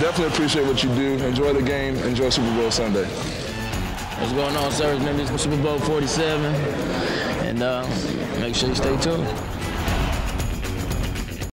definitely appreciate what you do. Enjoy the game. Enjoy Super Bowl Sunday. What's going on, sir? Remember Super Bowl 47, and uh, make sure you stay tuned.